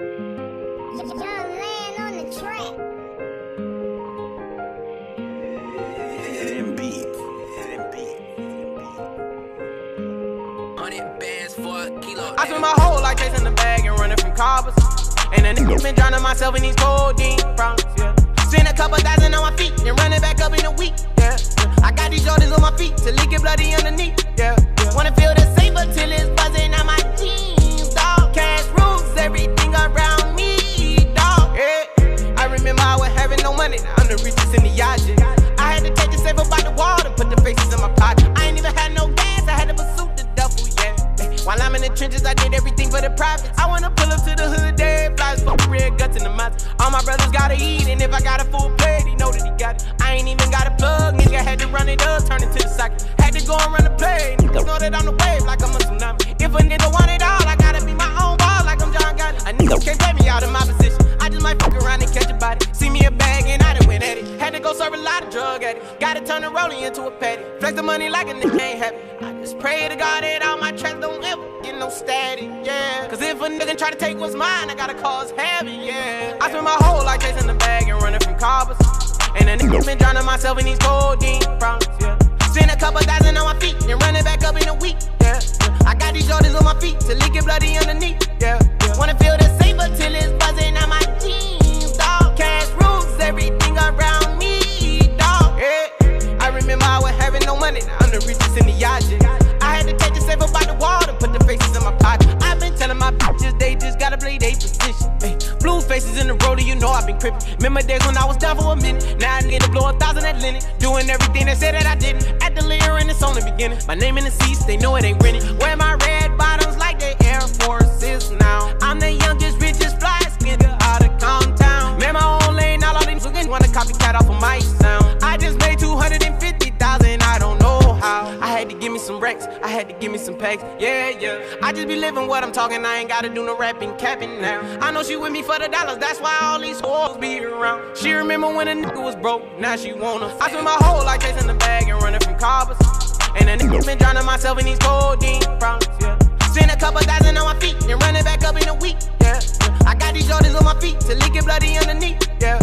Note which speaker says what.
Speaker 1: I spend my whole life chasing the bag and running from coppers. And a nigga been drowning myself in these codeine problems, yeah. Seen a couple thousand on my feet and running back up in a week, now I'm the richest in the yacht. I had to take the safe up out the wall and put the faces in my pocket. I ain't even had no gas, I had to pursue the duffel, yeah. While I'm in the trenches, I did everything for the profits. I wanna pull up to the hood, dead flies, fuck red guts in the mouth. All my brothers gotta eat, and if I got a full plate, he know that he got it. I ain't even got a plug, nigga had to run it up, turn it to the socket. Had to go and run the play, niggas know that I'm the drug addicts. Gotta turn the rolling into a patty. Flex the money like a nigga ain't happy. I just pray to God that all my tracks don't ever get no static, yeah. Cause if a nigga try to take what's mine, I gotta cause heavy, yeah. I spend my whole life chasing the bag and running from coppers. And a nigga been drowning myself in these codeine problems, yeah. Seen a couple thousand on my feet and running back faces in the roller, you know I've been crippin'. Remember days when I was down for a minute. Now I need to blow a thousand at Lenny. Doing everything they said that I didn't. At the layer and it's only beginning. My name in the seats, they know it ain't renting. Wear give me some racks, I had to give me some packs, yeah, yeah. I just be living what I'm talking, I ain't gotta do no rapping, capping now. I know she with me for the dollars, that's why all these hoes be around. She remember when a nigga was broke, now she wanna. I spend my whole life chasing the bag and running from coppers. And a nigga been drowning myself in these codeine problems, yeah. Seen a couple thousand on my feet and running back up in a week, yeah. I got these Jordans on my feet till it get bloody underneath, yeah.